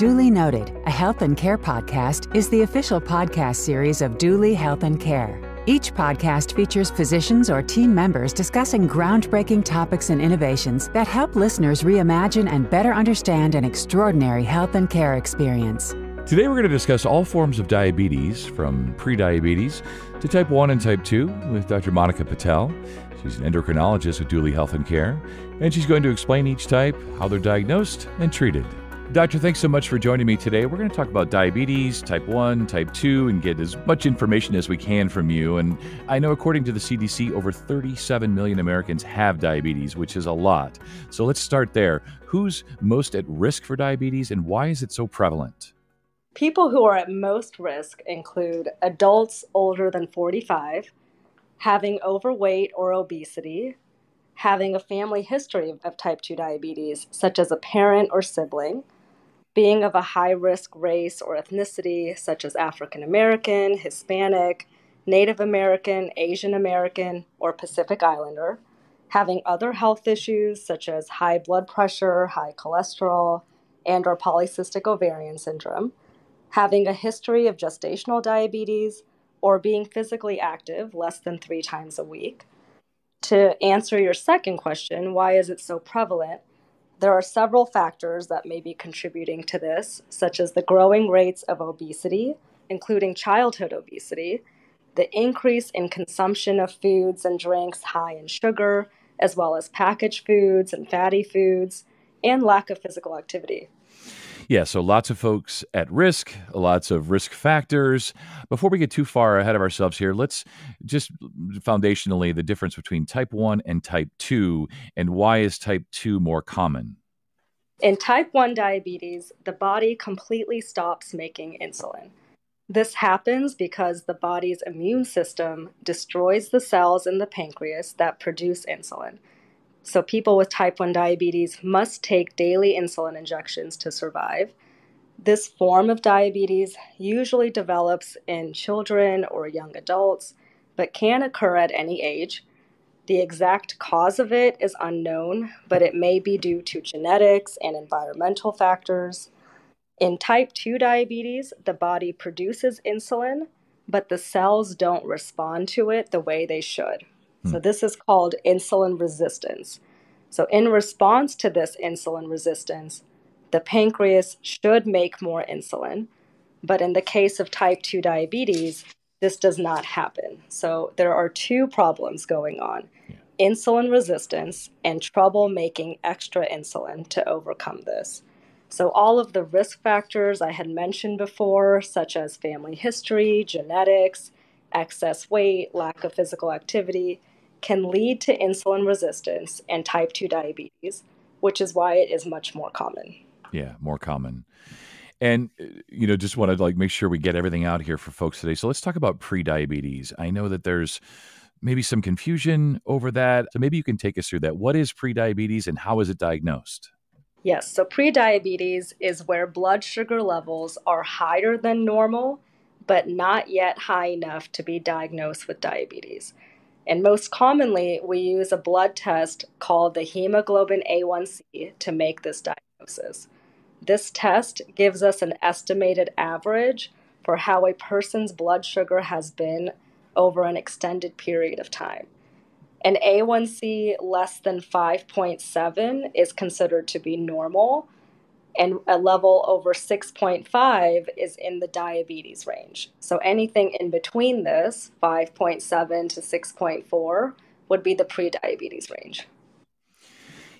Duly Noted, a health and care podcast, is the official podcast series of Duly Health and Care. Each podcast features physicians or team members discussing groundbreaking topics and innovations that help listeners reimagine and better understand an extraordinary health and care experience. Today, we're going to discuss all forms of diabetes, from prediabetes to type 1 and type 2, with Dr. Monica Patel. She's an endocrinologist with Duly Health and Care, and she's going to explain each type, how they're diagnosed and treated. Doctor, thanks so much for joining me today. We're going to talk about diabetes, type 1, type 2, and get as much information as we can from you. And I know, according to the CDC, over 37 million Americans have diabetes, which is a lot. So let's start there. Who's most at risk for diabetes, and why is it so prevalent? People who are at most risk include adults older than 45, having overweight or obesity, having a family history of type 2 diabetes, such as a parent or sibling being of a high risk race or ethnicity, such as African American, Hispanic, Native American, Asian American, or Pacific Islander, having other health issues such as high blood pressure, high cholesterol, and or polycystic ovarian syndrome, having a history of gestational diabetes, or being physically active less than 3 times a week. To answer your second question, why is it so prevalent? There are several factors that may be contributing to this, such as the growing rates of obesity, including childhood obesity, the increase in consumption of foods and drinks high in sugar, as well as packaged foods and fatty foods, and lack of physical activity. Yeah, so lots of folks at risk, lots of risk factors. Before we get too far ahead of ourselves here, let's just foundationally the difference between type 1 and type 2 and why is type 2 more common? In type 1 diabetes, the body completely stops making insulin. This happens because the body's immune system destroys the cells in the pancreas that produce insulin. So, people with type 1 diabetes must take daily insulin injections to survive. This form of diabetes usually develops in children or young adults, but can occur at any age. The exact cause of it is unknown, but it may be due to genetics and environmental factors. In type 2 diabetes, the body produces insulin, but the cells don't respond to it the way they should. So, hmm. this is called insulin resistance. So, in response to this insulin resistance, the pancreas should make more insulin. But in the case of type 2 diabetes, this does not happen. So, there are two problems going on insulin resistance and trouble making extra insulin to overcome this. So, all of the risk factors I had mentioned before, such as family history, genetics, excess weight, lack of physical activity, can lead to insulin resistance and type 2 diabetes, which is why it is much more common. Yeah, more common. And uh, you know, just want to like make sure we get everything out here for folks today. So let's talk about pre-diabetes. I know that there's maybe some confusion over that. So maybe you can take us through that. What is pre-diabetes and how is it diagnosed? Yes, so pre-diabetes is where blood sugar levels are higher than normal, but not yet high enough to be diagnosed with diabetes. And most commonly, we use a blood test called the hemoglobin A1C to make this diagnosis. This test gives us an estimated average for how a person's blood sugar has been over an extended period of time. An A1C less than 5.7 is considered to be normal, and a level over 6.5 is in the diabetes range. So anything in between this, 5.7 to 6.4, would be the prediabetes range.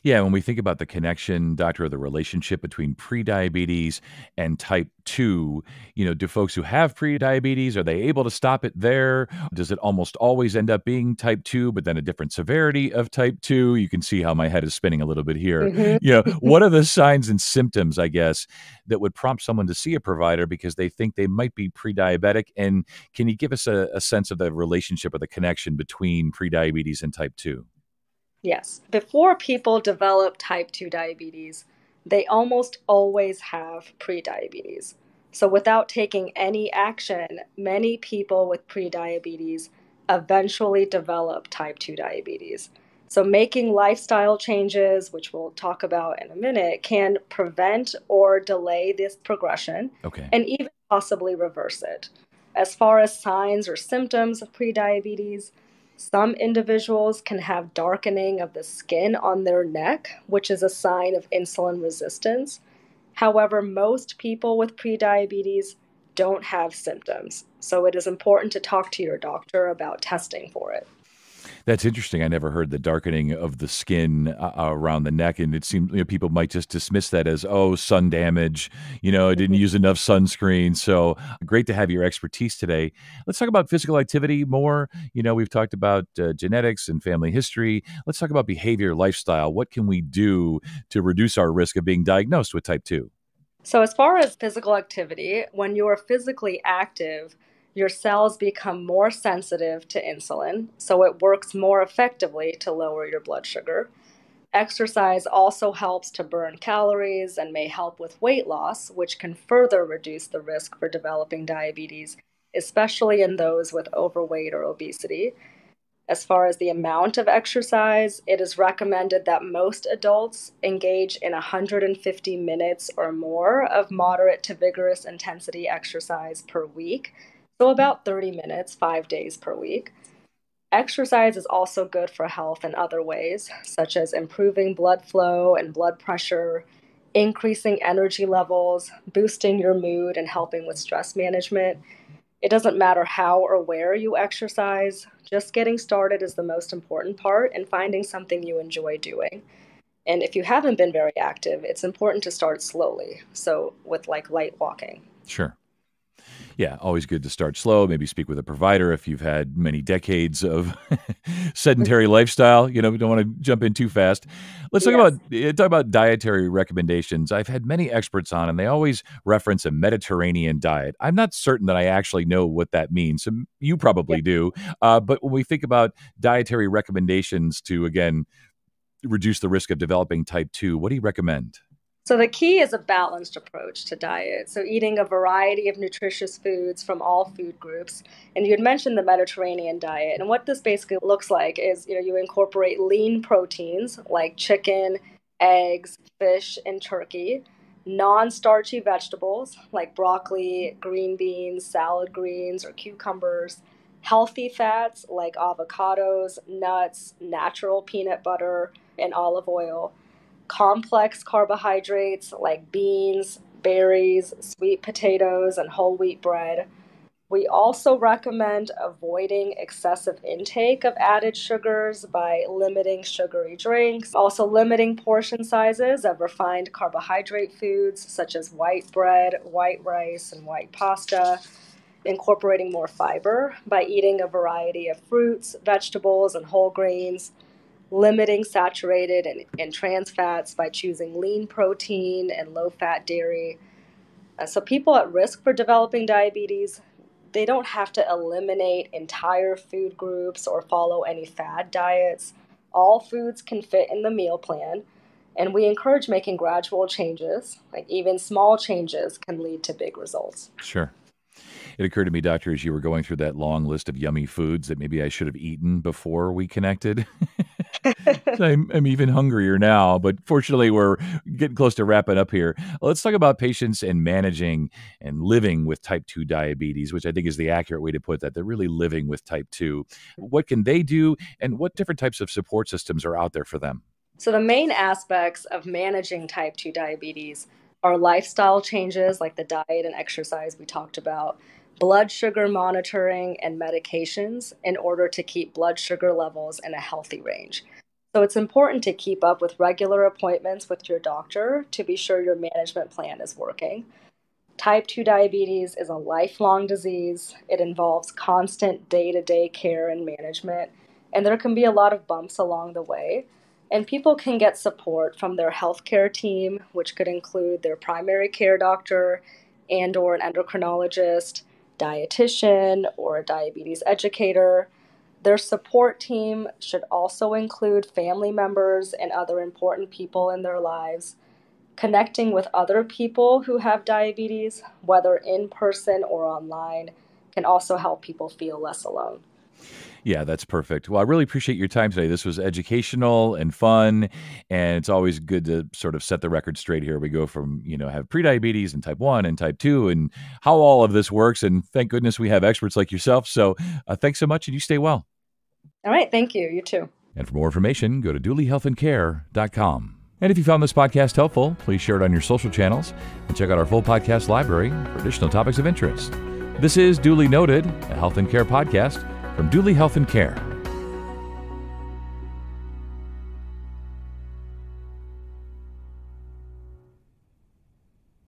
Yeah, when we think about the connection, doctor, or the relationship between prediabetes and type 2, you know, do folks who have prediabetes, are they able to stop it there? Does it almost always end up being type 2, but then a different severity of type 2? You can see how my head is spinning a little bit here. Mm-hmm. You know, what are the signs and symptoms, I guess, that would prompt someone to see a provider because they think they might be pre-diabetic? And can you give us a, a sense of the relationship or the connection between prediabetes and type 2? Yes. Before people develop type 2 diabetes, they almost always have prediabetes. So, without taking any action, many people with prediabetes eventually develop type 2 diabetes. So, making lifestyle changes, which we'll talk about in a minute, can prevent or delay this progression okay. and even possibly reverse it. As far as signs or symptoms of prediabetes, some individuals can have darkening of the skin on their neck, which is a sign of insulin resistance. However, most people with prediabetes don't have symptoms, so it is important to talk to your doctor about testing for it. That's interesting. I never heard the darkening of the skin uh, uh, around the neck, and it seems you know, people might just dismiss that as oh sun damage. You know, I didn't mm-hmm. use enough sunscreen. So great to have your expertise today. Let's talk about physical activity more. You know, we've talked about uh, genetics and family history. Let's talk about behavior, lifestyle. What can we do to reduce our risk of being diagnosed with type two? So, as far as physical activity, when you are physically active, your cells become more sensitive to insulin, so it works more effectively to lower your blood sugar. Exercise also helps to burn calories and may help with weight loss, which can further reduce the risk for developing diabetes, especially in those with overweight or obesity. As far as the amount of exercise, it is recommended that most adults engage in 150 minutes or more of moderate to vigorous intensity exercise per week so about 30 minutes, five days per week. Exercise is also good for health in other ways, such as improving blood flow and blood pressure, increasing energy levels, boosting your mood, and helping with stress management. It doesn't matter how or where you exercise, just getting started is the most important part and finding something you enjoy doing. And if you haven't been very active, it's important to start slowly. So, with like light walking. Sure yeah, always good to start slow. Maybe speak with a provider if you've had many decades of sedentary lifestyle. You know, we don't want to jump in too fast. Let's talk yes. about eh, talk about dietary recommendations. I've had many experts on, and they always reference a Mediterranean diet. I'm not certain that I actually know what that means. So you probably yeah. do. Uh, but when we think about dietary recommendations to again reduce the risk of developing type two, what do you recommend? So the key is a balanced approach to diet. So eating a variety of nutritious foods from all food groups. And you had mentioned the Mediterranean diet. And what this basically looks like is, you know, you incorporate lean proteins like chicken, eggs, fish, and turkey, non-starchy vegetables like broccoli, green beans, salad greens, or cucumbers, healthy fats like avocados, nuts, natural peanut butter, and olive oil complex carbohydrates like beans, berries, sweet potatoes, and whole wheat bread. We also recommend avoiding excessive intake of added sugars by limiting sugary drinks, also limiting portion sizes of refined carbohydrate foods such as white bread, white rice, and white pasta, incorporating more fiber by eating a variety of fruits, vegetables, and whole grains limiting saturated and, and trans fats by choosing lean protein and low fat dairy. Uh, so, people at risk for developing diabetes, they don't have to eliminate entire food groups or follow any fad diets. All foods can fit in the meal plan, and we encourage making gradual changes. Like even small changes can lead to big results. Sure. It occurred to me, doctor, as you were going through that long list of yummy foods that maybe I should have eaten before we connected. I'm, I'm, even hungrier now, but fortunately, we're getting close to wrapping up here. Let's talk about patients and managing and living with type 2 diabetes, which I think is the accurate way to put that. They're really living with type 2. What can they do, and what different types of support systems are out there for them? So, the main aspects of managing type 2 diabetes are lifestyle changes like the diet and exercise we talked about, blood sugar monitoring, and medications in order to keep blood sugar levels in a healthy range. So it's important to keep up with regular appointments with your doctor to be sure your management plan is working. Type 2 diabetes is a lifelong disease. It involves constant day to day care and management, and there can be a lot of bumps along the way. And people can get support from their healthcare team, which could include their primary care doctor and or an endocrinologist, dietitian, or a diabetes educator. Their support team should also include family members and other important people in their lives. Connecting with other people who have diabetes, whether in person or online, can also help people feel less alone. Yeah, that's perfect. Well, I really appreciate your time today. This was educational and fun, and it's always good to sort of set the record straight here. We go from, you know, have prediabetes and type 1 and type 2 and how all of this works and thank goodness we have experts like yourself. So, uh, thanks so much and you stay well. All right, thank you. You too. And for more information, go to dulyhealthandcare.com. And if you found this podcast helpful, please share it on your social channels and check out our full podcast library for additional topics of interest. This is Duly Noted, a health and care podcast from Duly Health and Care.